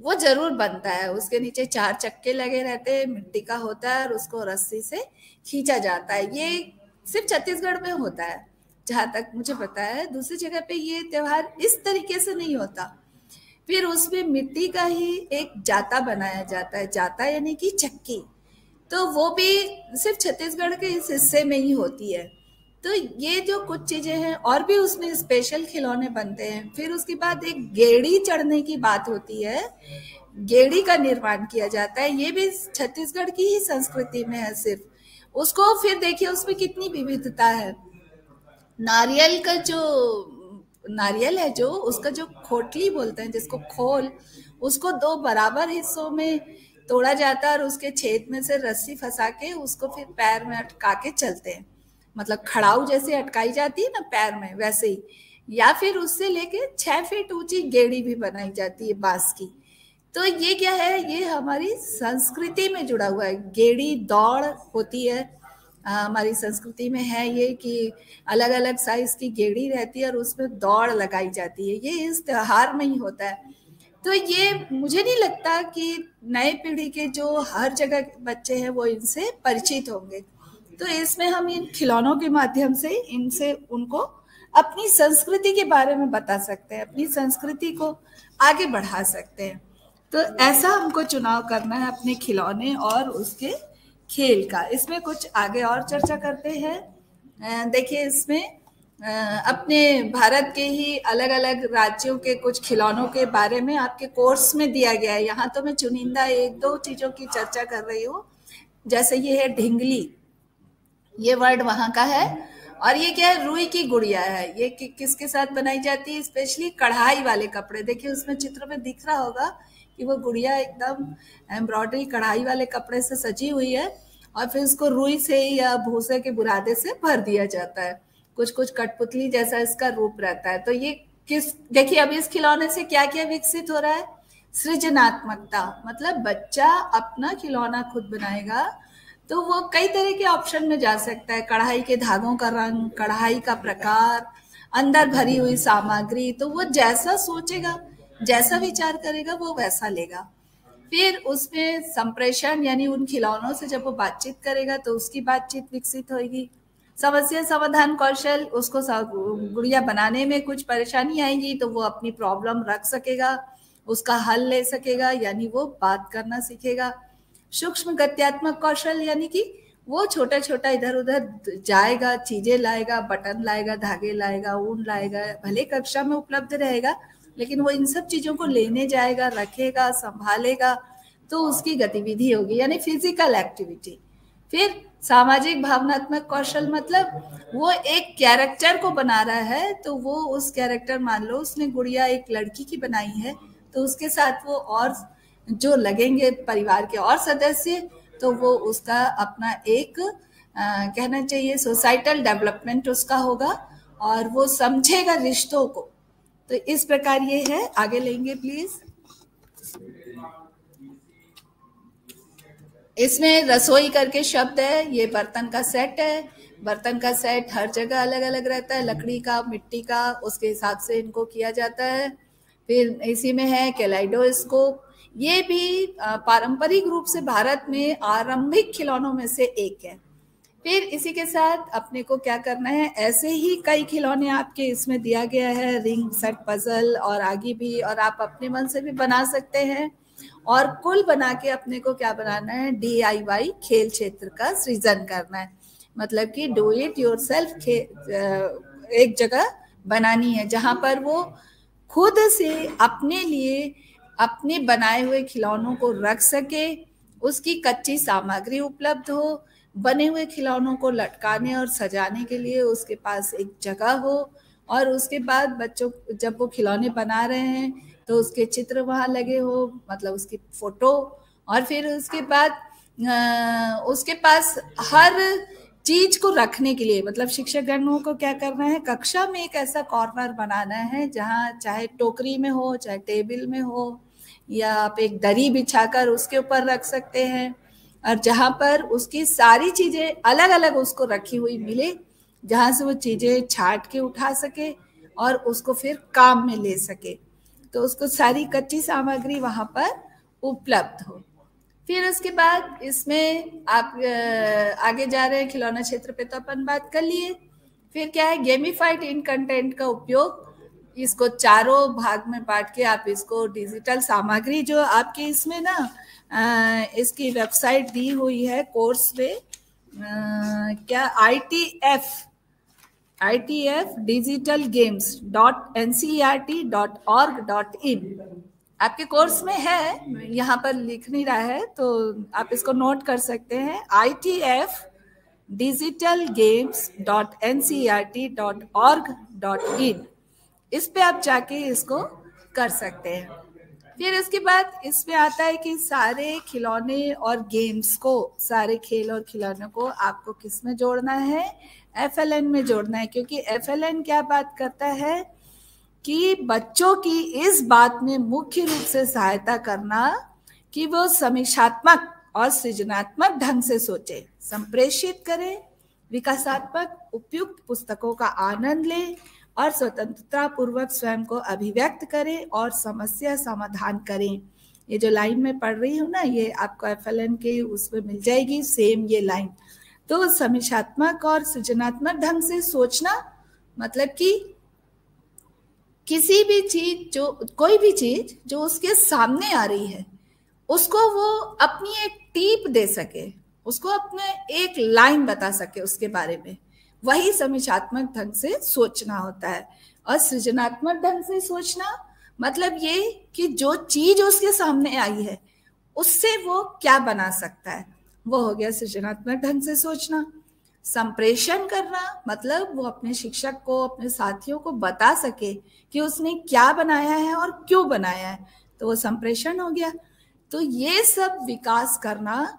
वो ज़रूर बनता है। उसके नीचे चार चक्के लगे रहते हैं, मिट्टी का होता है और उसको रस्सी से खींचा जाता है। ये सिर्फ़ छत्तीसगढ़ में होता है, जहाँ तक मुझे पता है। दूसरी जगह पे ये त्योहार इस तरीके से नहीं होता। फिर उसमें मिट्टी का ही एक जाता बनाया जाता है। जाता यानी कि चक्की। तो वो भी सिर्फ़ छत्तीसगढ़ के इस हिस्से में ही होती है। तो ये जो कुछ चीज़ें हैं, और भी उसमें स्पेशल खिलौने बनते हैं। फिर उसके बाद एक गेड़ी चढ़ने की बात होती है। गेड़ी का निर्माण किया जाता है। ये भी छत्तीसगढ़ की ही संस्कृति में है सिर्फ़। उसको फिर देखिए, उसमें कितनी विविधता है। नारियल का जो, नारियल है जो, उसका जो खोटली बोलते हैं, जिसको खोल, उसको दो बराबर हिस्सों में तोड़ा जाता है और उसके छेद में से रस्सी फंसा के उसको फिर पैर में अटका के चलते हैं। मतलब खड़ाऊ जैसे अटकाई जाती है ना पैर में वैसे ही। या फिर उससे लेके छह फीट ऊँची गेड़ी भी बनाई जाती है बाँस की। तो ये क्या है? ये हमारी संस्कृति में जुड़ा हुआ है। गेड़ी दौड़ होती है। हमारी संस्कृति में है ये कि अलग अलग साइज़ की गेड़ी रहती है और उसमें दौड़ लगाई जाती है। ये इस त्योहार में ही होता है। तो ये मुझे नहीं लगता कि नए पीढ़ी के जो हर जगह बच्चे हैं वो इनसे परिचित होंगे। तो इसमें हम इन खिलौनों के माध्यम से इनसे उनको अपनी संस्कृति के बारे में बता सकते हैं, अपनी संस्कृति को आगे बढ़ा सकते हैं। तो ऐसा हमको चुनाव करना है अपने खिलौने और उसके खेल का। इसमें कुछ आगे और चर्चा करते हैं। देखिए, इसमें अपने भारत के ही अलग अलग राज्यों के कुछ खिलौनों के बारे में आपके कोर्स में दिया गया है। यहाँ तो मैं चुनिंदा एक दो चीज़ों की चर्चा कर रही हूँ। जैसे ये है ढिंगली। ये वर्ड वहाँ का है। और ये क्या है? रुई की गुड़िया है। ये कि, किसके साथ बनाई जाती है? स्पेशली कढ़ाई वाले कपड़े। देखिए उसमें चित्र में दिख रहा होगा कि वो गुड़िया एकदम एम्ब्रॉयडरी कढ़ाई वाले कपड़े से सजी हुई है और फिर उसको रुई से या भूसे के बुरादे से भर दिया जाता है। कुछ कुछ कठपुतली जैसा इसका रूप रहता है। तो ये किस देखिए अब इस खिलौने से क्या क्या विकसित हो रहा है? सृजनात्मकता। मतलब बच्चा अपना खिलौना खुद बनाएगा। तो वो कई तरह के ऑप्शन में जा सकता है। कढ़ाई के धागों का रंग, कढ़ाई का प्रकार, अंदर भरी हुई सामग्री तो वो जैसा सोचेगा, जैसा विचार करेगा, वो वैसा लेगा। फिर उसमें संप्रेषण, यानी उन खिलौनों से जब वो बातचीत करेगा तो उसकी बातचीत विकसित होगी। समस्या समाधान कौशल, उसको गुड़िया बनाने में कुछ परेशानी आएगी तो वो अपनी प्रॉब्लम रख सकेगा, उसका हल ले सकेगा, यानी वो बात करना सीखेगा। सूक्ष्म गत्यात्मक कौशल, यानी कि वो छोटा छोटा इधर उधर जाएगा, चीज़ें लाएगा, बटन लाएगा, धागे लाएगा, ऊन लाएगा, भले कक्षा में उपलब्ध रहेगा, लेकिन वो इन सब चीज़ों को लेने जाएगा, रखेगा, संभालेगा तो उसकी गतिविधि होगी, यानी फ़िज़िकल एक्टिविटी फिर सामाजिक भावनात्मक कौशल मतलब वो एक कैरेक्टर को बना रहा है तो वो उस कैरेक्टर मान लो उसने गुड़िया एक लड़की की बनाई है तो उसके साथ वो और जो लगेंगे परिवार के और सदस्य तो वो उसका अपना एक आ, कहना चाहिए सोसाइटल डेवलपमेंट उसका होगा और वो समझेगा रिश्तों को। तो इस प्रकार ये है। आगे लेंगे प्लीज़ इसमें रसोई करके शब्द है। ये बर्तन का सेट है। बर्तन का सेट हर जगह अलग अलग रहता है। लकड़ी का मिट्टी का उसके हिसाब से इनको किया जाता है। फिर इसी में है कैलाइडोस्कोप। ये भी पारंपरिक रूप से भारत में आरंभिक खिलौनों में से एक है। फिर इसी के साथ अपने को क्या करना है? ऐसे ही कई खिलौने आपके इसमें दिया गया है, रिंग सेट पजल और आगे भी, और आप अपने मन से भी बना सकते हैं। और कुल बना के अपने को क्या बनाना है? डीआईवाई खेल क्षेत्र का सृजन करना है। मतलब कि डू इट योर सेल्फ एक जगह बनानी है, जहाँ पर वो खुद से अपने लिए अपने बनाए हुए खिलौनों को रख सके, उसकी कच्ची सामग्री उपलब्ध हो, बने हुए खिलौनों को लटकाने और सजाने के लिए उसके पास एक जगह हो और उसके बाद बच्चों जब वो खिलौने बना रहे हैं तो उसके चित्र वहाँ लगे हो मतलब उसकी फ़ोटो और फिर उसके बाद उसके पास हर चीज़ को रखने के लिए मतलब शिक्षक गणों को क्या करना है, कक्षा में एक ऐसा कॉर्नर बनाना है, जहाँ चाहे टोकरी में हो, चाहे टेबल में हो या आप एक दरी बिछाकर उसके ऊपर रख सकते हैं। और जहाँ पर उसकी सारी चीज़ें अलग अलग उसको रखी हुई मिले, जहाँ से वो चीज़ें छाट के उठा सके और उसको फिर काम में ले सके। तो उसको सारी कच्ची सामग्री वहाँ पर उपलब्ध हो। फिर उसके बाद इसमें आप आगे जा रहे हैं, खिलौना क्षेत्र पे तो अपन बात कर लिए। फिर क्या है गेमिफाइड इन कंटेंट का उपयोग इसको चारों भाग में बांट के आप इसको डिजिटल सामग्री जो आपके इसमें ना इसकी वेबसाइट दी हुई है कोर्स पे क्या I T F I T F digital games dot N C R T dot org dot in आपके कोर्स में है, यहाँ पर लिख नहीं रहा है तो आप इसको नोट कर सकते हैं। I T F digital games dot N C R T dot org dot in इस पे आप जाके इसको कर सकते हैं। फिर इसके बाद इसमें आता है कि सारे खिलौने और गेम्स को, सारे खेल और खिलौनों को आपको किसमें जोड़ना है? एफएलएन में जोड़ना है, क्योंकि एफ़ क्या बात करता है कि बच्चों की इस बात में मुख्य रूप से सहायता करना कि वो समीक्षात्मक और सृजनात्मक ढंग से सोचे, संप्रेषित करें, विकासात्मक, उपयुक्त पुस्तकों का आनंद लें और स्वतंत्रता पूर्वक स्वयं को अभिव्यक्त करें और समस्या समाधान करें। ये जो लाइन में पढ़ रही हूँ ना, ये आपको एफ़ एल एन के उसमें मिल जाएगी सेम ये लाइन तो समीक्षात्मक और सृजनात्मक ढंग से सोचना मतलब कि किसी भी चीज़ जो, कोई भी चीज़ जो उसके सामने आ रही है, उसको वो अपनी एक टीप दे सके, उसको अपने एक लाइन बता सके उसके बारे में। वही समीक्षात्मक ढंग से सोचना होता है। और सृजनात्मक ढंग से सोचना मतलब ये कि जो चीज़ उसके सामने आई है, उससे वो क्या बना सकता है? वो हो गया सृजनात्मक ढंग से सोचना। संप्रेषण करना मतलब वो अपने शिक्षक को, अपने साथियों को बता सके कि उसने क्या बनाया है और क्यों बनाया है। तो वो संप्रेषण हो गया। तो ये सब विकास करना,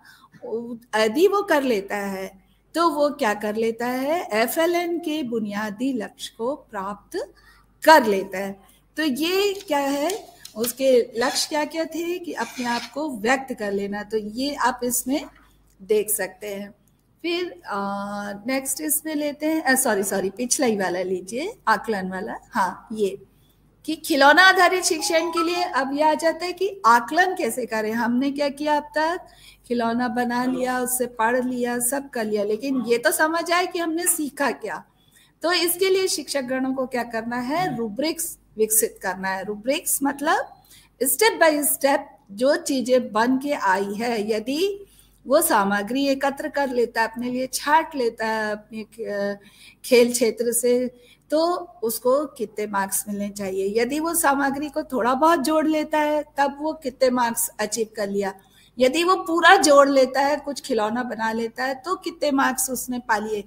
यदि वो कर लेता है तो वो क्या कर लेता है? एफएलएन के बुनियादी लक्ष्य को प्राप्त कर लेता है। तो ये क्या है? उसके लक्ष्य क्या क्या थे कि अपने आप को व्यक्त कर लेना। तो ये आप इसमें देख सकते हैं। फिर नेक्स्ट इसमें लेते हैं। सॉरी सॉरी पिछला ही वाला लीजिए, आकलन वाला। हाँ ये। कि खिलौना आधारित शिक्षण के लिए अब यह आ जाता है कि आकलन कैसे करें? हमने क्या किया अब तक? खिलौना बना लिया, उससे पढ़ लिया, सब कर लिया। लेकिन ये तो समझ आए कि हमने सीखा क्या। तो इसके लिए शिक्षक गणों को क्या करना है? रूब्रिक्स विकसित करना है। रूब्रिक्स मतलब स्टेप बाय स्टेप जो चीज़ें बन के आई है। यदि वो सामग्री एकत्र कर लेता है अपने लिए छाट लेता है अपने खेल क्षेत्र से तो उसको कितने मार्क्स मिलने चाहिए। यदि वो सामग्री को थोड़ा बहुत जोड़ लेता है तब वो कितने मार्क्स अचीव कर लिया। यदि वो पूरा जोड़ लेता है कुछ खिलौना बना लेता है तो कितने मार्क्स उसने पा लिए।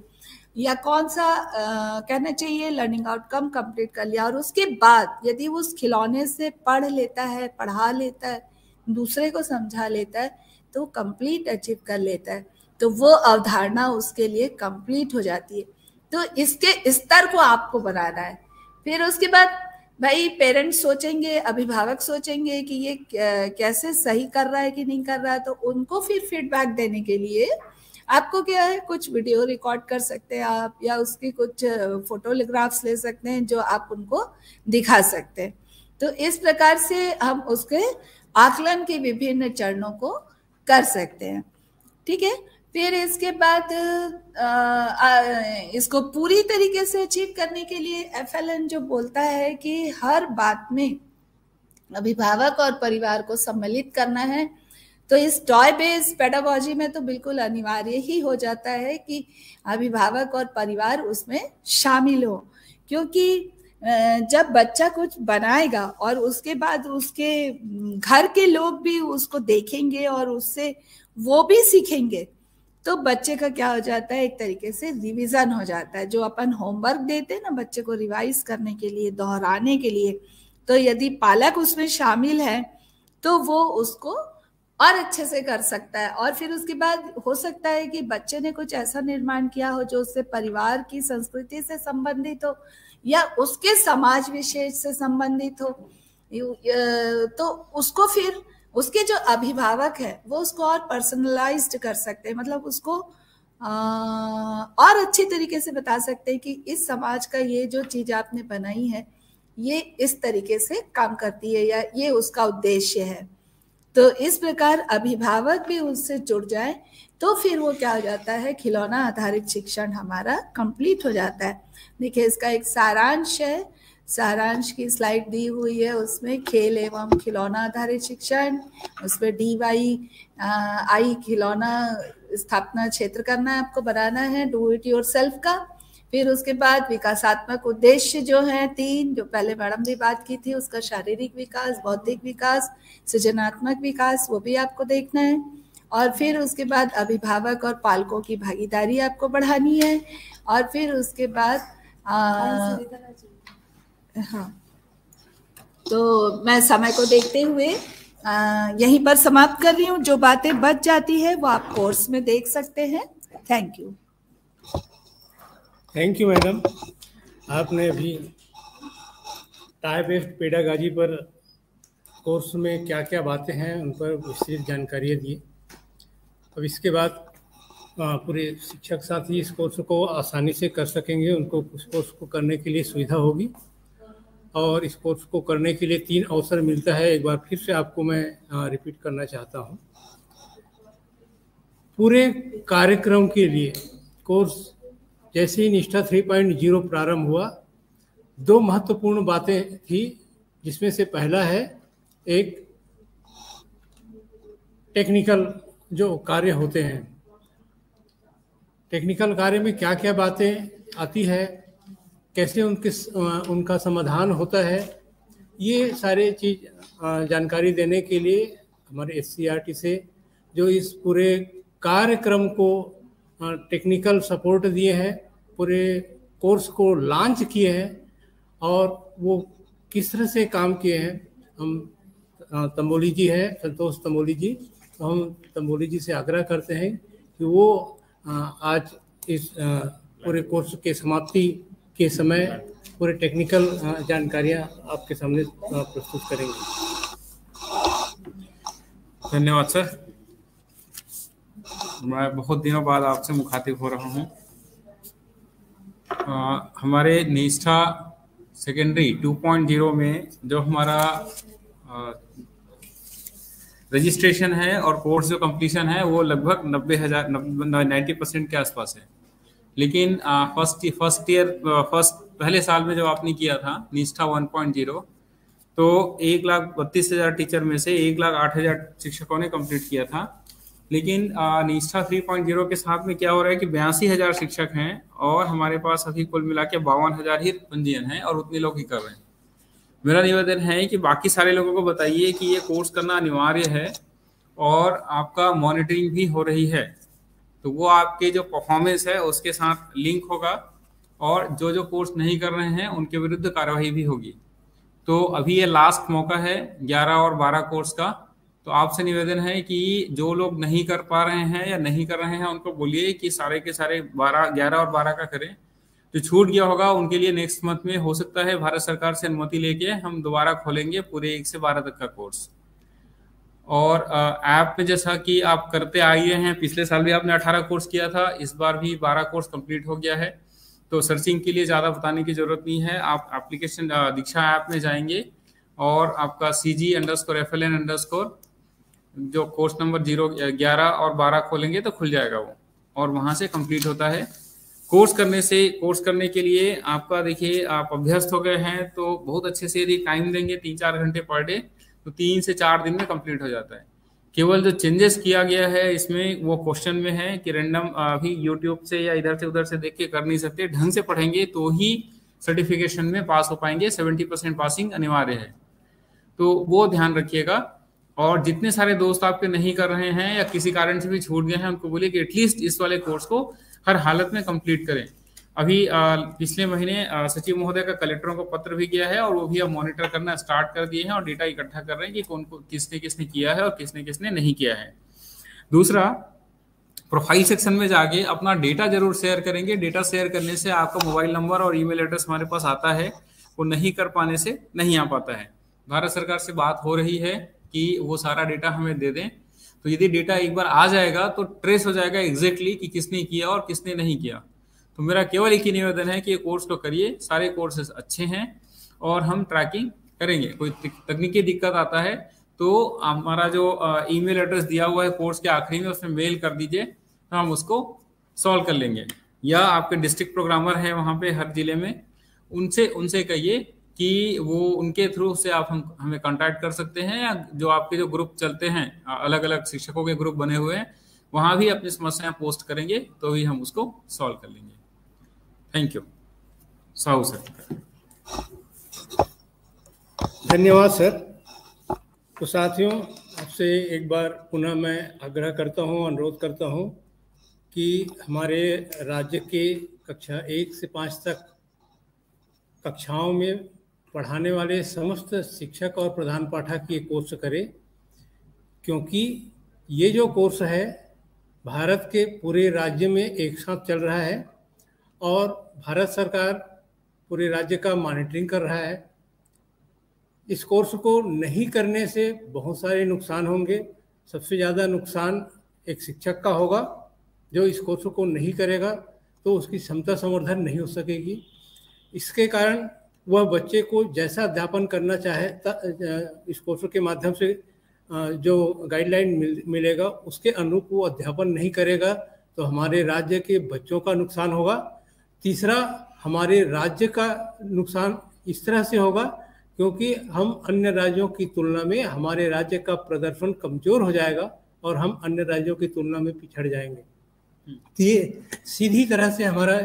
या कौन सा आ, कहना चाहिए लर्निंग आउटकम कंप्लीट कर लिया। और उसके बाद यदि वो उस खिलौने से पढ़ लेता है पढ़ा लेता है दूसरे को समझा लेता है तो कंप्लीट अचीव कर लेता है। तो वो अवधारणा उसके लिए कंप्लीट हो जाती है। तो इसके स्तर को आपको बनाना है। फिर उसके बाद, भाई पेरेंट्स सोचेंगे, अभिभावक सोचेंगे कि ये कैसे सही कर रहा है कि नहीं कर रहा है तो उनको फिर फीडबैक देने के लिए आपको क्या है, कुछ वीडियो रिकॉर्ड कर सकते हैं आप, या उसकी कुछ फोटोग्राफ्स ले सकते हैं जो आप उनको दिखा सकते हैं। तो इस प्रकार से हम उसके आकलन के विभिन्न चरणों को कर सकते हैं। ठीक है? फिर इसके बाद आ, आ, इसको पूरी तरीके से अचीव करने के लिए एफएलएन जो बोलता है कि हर बात में अभिभावक और परिवार को सम्मिलित करना है। तो इस टॉय बेस्ड पेडागोजी में तो बिल्कुल अनिवार्य ही हो जाता है कि अभिभावक और परिवार उसमें शामिल हो क्योंकि जब बच्चा कुछ बनाएगा और उसके बाद उसके घर के लोग भी उसको देखेंगे और उससे वो भी सीखेंगे तो बच्चे का क्या हो जाता है? एक तरीके से रिवीजन हो जाता है। जो अपन होमवर्क देते हैं ना बच्चे को रिवाइज करने के लिए, दोहराने के लिए तो यदि पालक उसमें शामिल है तो वो उसको और अच्छे से कर सकता है। और फिर उसके बाद हो सकता है कि बच्चे ने कुछ ऐसा निर्माण किया हो जो उससे परिवार की संस्कृति से संबंधित हो या उसके समाज विशेष से संबंधित हो तो उसको फिर, उसके जो अभिभावक है, वो उसको और पर्सनलाइज्ड कर सकते हैं। मतलब उसको और अच्छी तरीके से बता सकते हैं कि इस समाज का ये जो चीज़ आपने बनाई है, ये इस तरीके से काम करती है या ये उसका उद्देश्य है। तो इस प्रकार अभिभावक भी उससे जुड़ जाए तो फिर वो क्या हो जाता है, खिलौना आधारित शिक्षण हमारा कंप्लीट हो जाता है। देखिए, इसका एक सारांश है। सारांश की स्लाइड दी हुई है, उसमें खेल एवं खिलौना आधारित शिक्षण, उसमें डी वाई आई खिलौना स्थापना क्षेत्र करना है, आपको बनाना है डू इट योर सेल्फ का। फिर उसके बाद विकासात्मक उद्देश्य जो है, तीन, जो पहले मैडम ने बात की थी, उसका शारीरिक विकास, बौद्धिक विकास, सृजनात्मक विकास, वो भी आपको देखना है। और फिर उसके बाद अभिभावक और पालकों की भागीदारी आपको बढ़ानी है। और फिर उसके बाद आ, हाँ? तो मैं समय को देखते हुए यहीं पर समाप्त कर रही हूँ। जो बातें बच जाती है वो आप कोर्स में देख सकते हैं। Thank you thank you madam आपने अभी टाइप बेस्ड पेडागाजी पर कोर्स में क्या क्या बातें हैं उन पर विस्तृत जानकारियाँ दी। अब इसके बाद पूरे शिक्षक साथी इस कोर्स को आसानी से कर सकेंगे। उनको उस कोर्स को करने के लिए सुविधा होगी। और इस कोर्स को करने के लिए तीन अवसर मिलता है। एक बार फिर से आपको मैं रिपीट करना चाहता हूँ। पूरे कार्यक्रम के लिए कोर्स जैसे ही निष्ठा 3.0 प्रारंभ हुआ, दो महत्वपूर्ण बातें थी, जिसमें से पहला है, एक टेक्निकल जो कार्य होते हैं। टेक्निकल कार्य में क्या क्या बातें आती है, कैसे उनके उनका समाधान होता है, ये सारे चीज़ जानकारी देने के लिए हमारे एससीआरटी से जो इस पूरे कार्यक्रम को टेक्निकल सपोर्ट दिए हैं, पूरे कोर्स को लॉन्च किए हैं और वो किस तरह से काम किए हैं, हम तंबोली जी हैं, संतोष तंबोली जी। तो हम तंबोली जी से आग्रह करते हैं कि वो आज इस पूरे कोर्स के समाप्ति के समय पूरे टेक्निकल जानकारियाँ आपके सामने प्रस्तुत करेंगे। धन्यवाद, सर। मैं बहुत दिनों बाद आपसे मुखातिब हो रहा हूँ। हमारे निष्ठा सेकेंडरी 2.0 में जो हमारा रजिस्ट्रेशन है और कोर्स जो कंप्लीशन है, वो लगभग नब्बे हज़ार नाइन्टी परसेंट के आसपास है। लेकिन फ़र्स्ट फ़र्स्ट ईयर फ़र्स्ट पहले साल में जब आपने किया था, निष्ठा 1.0 तो एक लाख बत्तीस हज़ार टीचर में से एक लाख आठ हज़ार शिक्षकों ने कंप्लीट किया था। लेकिन निष्ठा 3.0 के साथ में क्या हो रहा है कि बयासी हज़ार शिक्षक हैं और हमारे पास अभी कुल मिला के बावन हज़ार ही पंजीयन है और उतने लोग ही कर रहे हैं। मेरा निवेदन है कि बाकी सारे लोगों को बताइए कि ये कोर्स करना अनिवार्य है और आपका मॉनिटरिंग भी हो रही है। तो वो आपके जो परफॉर्मेंस है, उसके साथ लिंक होगा और जो जो कोर्स नहीं कर रहे हैं, उनके विरुद्ध कार्रवाई भी होगी। तो अभी ये लास्ट मौका है 11 और 12 कोर्स का। तो आपसे निवेदन है कि जो लोग नहीं कर पा रहे हैं या नहीं कर रहे हैं, उनको बोलिए कि सारे के सारे 12 11 और 12 का करें। जो छूट गया होगा, उनके लिए नेक्स्ट मंथ में हो सकता है भारत सरकार से अनुमति लेके हम दोबारा खोलेंगे पूरे एक से बारह तक का कोर्स और ऐप में जैसा कि आप करते आइए हैं, पिछले साल भी आपने 18 कोर्स किया था, इस बार भी 12 कोर्स कंप्लीट हो गया है। तो सर्चिंग के लिए ज़्यादा बताने की ज़रूरत नहीं है, आप एप्लीकेशन दीक्षा ऐप में जाएँगे और आपका C G under score F L N under score जो कोर्स नंबर ज़ीरो ग्यारह और बारह खोलेंगे तो खुल जाएगा वो, और वहाँ से कंप्लीट होता है। कोर्स करने से, कोर्स करने के लिए आपका देखिए, आप अभ्यस्त हो गए हैं तो बहुत अच्छे से यदि टाइम देंगे तीन चार घंटे पर डे तो तीन से चार दिन में कंप्लीट हो जाता है। केवल जो चेंजेस किया गया है, इसमें वो क्वेश्चन में है कि रैंडम अभी यूट्यूब से या इधर से उधर से देख के कर नहीं सकते, ढंग से पढ़ेंगे तो ही सर्टिफिकेशन में पास हो पाएँगे सेवेंटी परसेंट पासिंग अनिवार्य है। तो वो ध्यान रखिएगा। और जितने सारे दोस्त आपके नहीं कर रहे हैं या किसी कारण से भी छूट गए हैं, उनको बोलिए कि एटलीस्ट इस वाले कोर्स को हर हालत में कंप्लीट करें। अभी पिछले महीने सचिव महोदय का कलेक्टरों को पत्र भी गया है और वो भी अब मॉनिटर करना स्टार्ट कर दिए हैं और डेटा इकट्ठा कर रहे हैं कि कौन को किसने किसने किया है और किसने किसने नहीं किया है। दूसरा प्रोफ़ाइल सेक्शन में जाके अपना डेटा ज़रूर शेयर करेंगे। डेटा शेयर करने से आपका मोबाइल नंबर और ईमेल एड्रेस हमारे पास आता है। वो नहीं कर पाने से नहीं आ पाता है। भारत सरकार से बात हो रही है कि वो सारा डेटा हमें दे दें। तो यदि डेटा एक बार आ जाएगा तो ट्रेस हो जाएगा एग्जैक्टली कि किसने किया और किसने नहीं किया। तो मेरा केवल एक ही निवेदन है कि ये कोर्स को करिए, सारे कोर्सेज अच्छे हैं और हम ट्रैकिंग करेंगे। कोई तकनीकी दिक्कत आता है तो हमारा जो ईमेल एड्रेस दिया हुआ है कोर्स के आखिरी में, उसमें मेल कर दीजिए तो हम उसको सॉल्व कर लेंगे। या आपके डिस्ट्रिक्ट प्रोग्रामर हैं वहाँ पे हर ज़िले में, उनसे उनसे कहिए कि वो उनके थ्रू से आप हम, हमें कांटेक्ट कर सकते हैं या जो आपके जो ग्रुप चलते हैं अलग अलग शिक्षकों के ग्रुप बने हुए हैं, वहाँ भी अपनी समस्याएँ पोस्ट करेंगे तो भी हम उसको सॉल्व कर लेंगे। Thank you Sahu sir. धन्यवाद, सर। तो साथियों, आपसे एक बार पुनः मैं आग्रह करता हूँ, अनुरोध करता हूँ कि हमारे राज्य के कक्षा एक से पाँच तक कक्षाओं में पढ़ाने वाले समस्त शिक्षक और प्रधान पाठक ये कोर्स करें, क्योंकि ये जो कोर्स है, भारत के पूरे राज्य में एक साथ चल रहा है और भारत सरकार पूरे राज्य का मॉनिटरिंग कर रहा है। इस कोर्स को नहीं करने से बहुत सारे नुकसान होंगे। सबसे ज़्यादा नुकसान एक शिक्षक का होगा, जो इस कोर्स को नहीं करेगा तो उसकी क्षमता संवर्धन नहीं हो सकेगी। इसके कारण वह बच्चे को जैसा अध्यापन करना चाहे इस कोर्सों के माध्यम से जो गाइडलाइन मिल, मिलेगा उसके अनुरूप वो अध्यापन नहीं करेगा तो हमारे राज्य के बच्चों का नुकसान होगा। तीसरा हमारे राज्य का नुकसान इस तरह से होगा क्योंकि हम अन्य राज्यों की तुलना में हमारे राज्य का प्रदर्शन कमज़ोर हो जाएगा और हम अन्य राज्यों की तुलना में पिछड़ जाएँगे। तो ये सीधी तरह से हमारा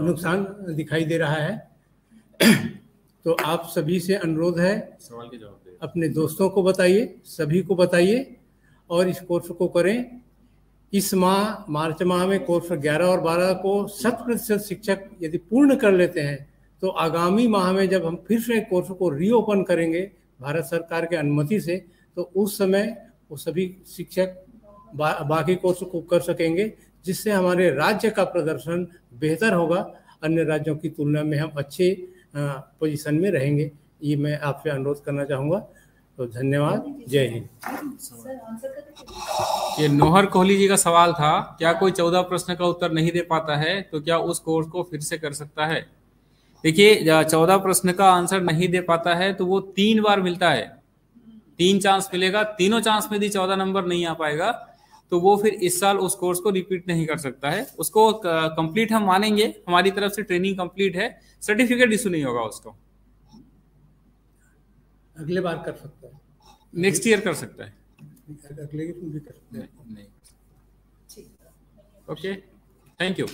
नुकसान दिखाई दे रहा है। तो आप सभी से अनुरोध है सवाल के जवाब दे। अपने दोस्तों को बताइए सभी को बताइए और इस कोर्स को करें। इस माह मार्च माह में कोर्स 11 और 12 को शत प्रतिशत शिक्षक यदि पूर्ण कर लेते हैं तो आगामी माह में जब हम फिर से कोर्स को रीओपन करेंगे भारत सरकार के अनुमति से तो उस समय वो सभी शिक्षक बा, बाकी कोर्स को कर सकेंगे जिससे हमारे राज्य का प्रदर्शन बेहतर होगा। अन्य राज्यों की तुलना में हम अच्छे पोजीशन में रहेंगे, ये मैं आपसे अनुरोध करना चाहूँगा। तो धन्यवाद, जय हिंद। ये नोहर कोहली जी का सवाल था, क्या कोई चौदह प्रश्न का उत्तर नहीं दे पाता है तो क्या उस कोर्स को फिर से कर सकता है? देखिए चौदह प्रश्न का आंसर नहीं दे पाता है तो वो तीन बार मिलता है। तीन चांस मिलेगा, तीनों चांस में यदि चौदह नंबर नहीं आ पाएगा। तो वो फिर इस साल उस कोर्स को रिपीट नहीं कर सकता है। उसको कंप्लीट हम मानेंगे। हमारी तरफ़ से ट्रेनिंग कंप्लीट है। सर्टिफिकेट इशू नहीं होगा उसको। अगले बार कर सकता है। नेक्स्ट ईयर कर सकता है। अगले भी कर सकते हैं। नहीं ओके थैंक यू